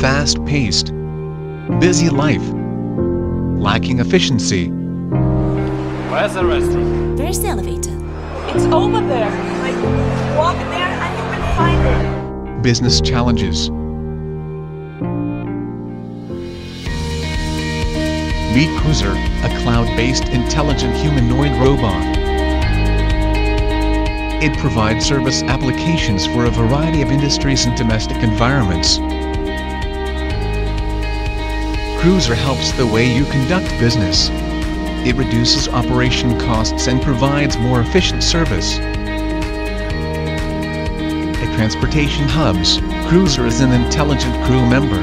fast-paced, busy life, lacking efficiency, Where's the restroom? Where's the elevator? It's over there. Like, walk there and you will find it. business challenges. Meet Cruzr, a cloud-based intelligent humanoid robot. It provides service applications for a variety of industries and domestic environments. Cruzr helps the way you conduct business. It reduces operation costs and provides more efficient service. At transportation hubs, Cruzr is an intelligent crew member.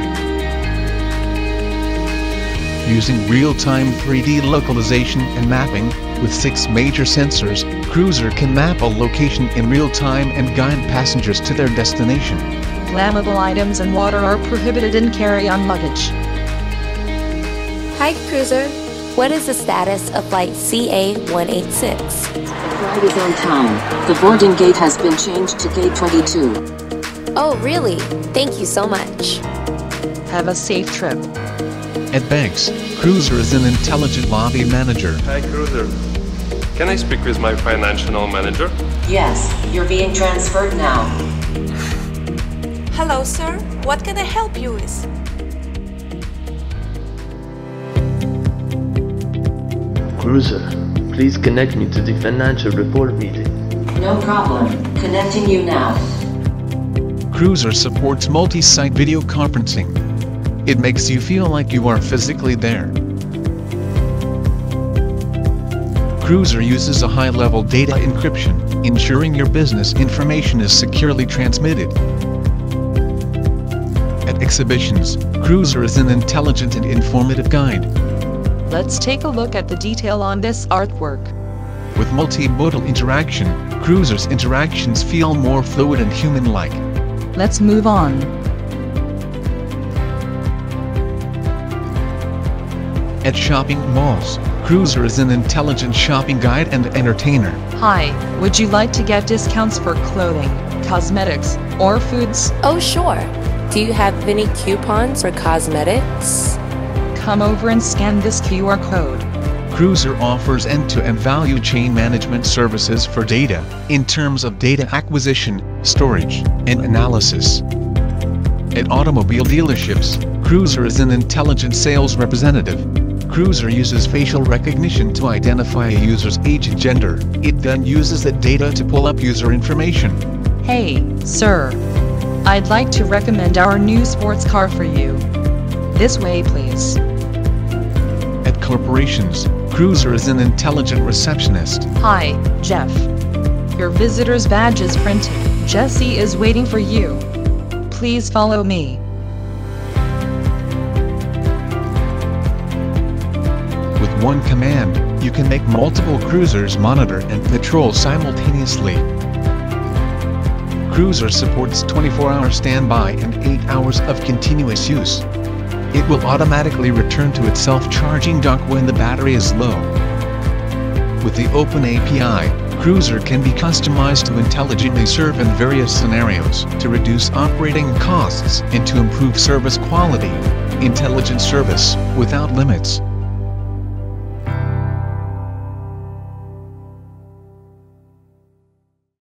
Using real-time 3D localization and mapping, with six major sensors, Cruzr can map a location in real time and guide passengers to their destination. Flammable items and water are prohibited in carry-on luggage. Hi, Cruzr. What is the status of flight CA186? Flight is on time. The boarding gate has been changed to gate 22. Oh, really? Thank you so much. Have a safe trip. At banks, Cruzr is an intelligent lobby manager. Hi, Cruzr. Can I speak with my financial manager? Yes, you're being transferred now. Hello, sir. What can I help you with? Cruzr, please connect me to the financial report meeting. No problem. Connecting you now. Cruzr supports multi-site video conferencing. It makes you feel like you are physically there. Cruzr uses a high-level data encryption, ensuring your business information is securely transmitted. At exhibitions, Cruzr is an intelligent and informative guide. Let's take a look at the detail on this artwork. With multimodal interaction, Cruzr's interactions feel more fluid and human-like. Let's move on. At shopping malls, Cruzr is an intelligent shopping guide and entertainer. Hi, would you like to get discounts for clothing, cosmetics, or foods? Oh, sure. Do you have any coupons for cosmetics? Come over and scan this QR code. Cruzr offers end-to-end value chain management services for data, in terms of data acquisition, storage, and analysis. At automobile dealerships, Cruzr is an intelligent sales representative. Cruzr uses facial recognition to identify a user's age and gender. It then uses that data to pull up user information. Hey, sir. I'd like to recommend our new sports car for you. This way, please. At corporations, Cruzr is an intelligent receptionist. Hi, Jeff. Your visitor's badge is printed. Jesse is waiting for you. Please follow me. With one command, you can make multiple Cruzrs monitor and patrol simultaneously. Cruzr supports 24-hour standby and 8 hours of continuous use. It will automatically return to its self-charging dock when the battery is low. With the Open API, Cruzr can be customized to intelligently serve in various scenarios to reduce operating costs and to improve service quality. Intelligent service without limits.